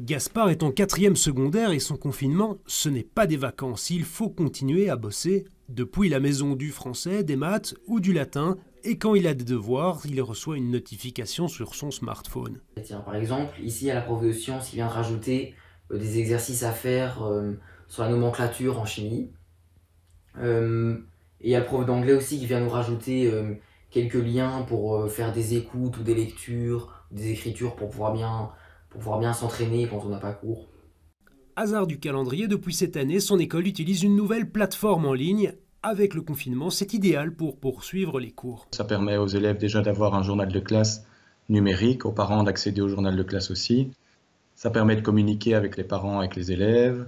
Gaspard est en quatrième secondaire et son confinement, ce n'est pas des vacances. Il faut continuer à bosser depuis la maison du français, des maths ou du latin. Et quand il a des devoirs, il reçoit une notification sur son smartphone. Tiens, par exemple, ici à la prof de sciences, il vient de rajouter euh, des exercices à faire euh, sur la nomenclature en chimie. Euh, et il y a le prof d'anglais aussi qui vient nous rajouter quelques liens pour faire des écoutes ou des lectures, des écritures pour pouvoir bien, pour pouvoir bien s'entraîner quand on n'a pas cours. Hasard du calendrier, depuis cette année, son école utilise une nouvelle plateforme en ligne. Avec le confinement, c'est idéal pour poursuivre les cours. Ça permet aux élèves déjà d'avoir un journal de classe numérique, aux parents d'accéder au journal de classe aussi. Ça permet de communiquer avec les parents, avec les élèves.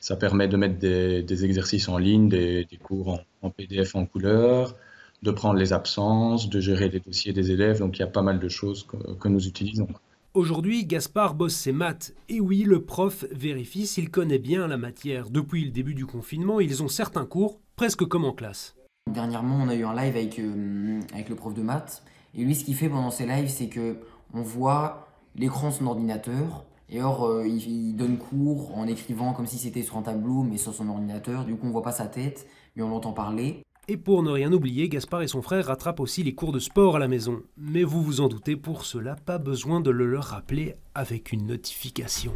Ça permet de mettre des, exercices en ligne, des, cours en, PDF en couleur, de prendre les absences, de gérer les dossiers des élèves. Donc il y a pas mal de choses que, nous utilisons. Aujourd'hui, Gaspard bosse ses maths. Et oui, le prof vérifie s'il connaît bien la matière. Depuis le début du confinement, ils ont certains cours presque comme en classe. Dernièrement, on a eu un live avec, euh, le prof de maths. Et lui, ce qu'il fait pendant ses lives, c'est que on voit l'écran de son ordinateur et or, euh, il, donne cours en écrivant comme si c'était sur un tableau, mais sur son ordinateur. Du coup, on voit pas sa tête, mais on l'entend parler. Et pour ne rien oublier, Gaspard et son frère rattrapent aussi les cours de sport à la maison. Mais vous vous en doutez, pour cela, pas besoin de le leur rappeler avec une notification.